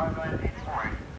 over